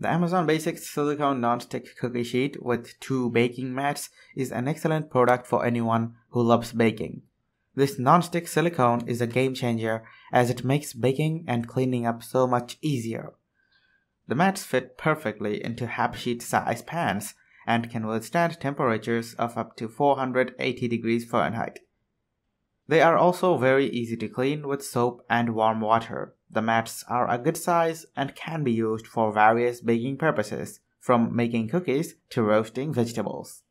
The Amazon Basics silicone non-stick cookie sheet with two baking mats is an excellent product for anyone who loves baking. This non-stick silicone is a game changer as it makes baking and cleaning up so much easier. The mats fit perfectly into half sheet size pans and can withstand temperatures of up to 480 degrees Fahrenheit. They are also very easy to clean with soap and warm water. The mats are a good size and can be used for various baking purposes, from making cookies to roasting vegetables.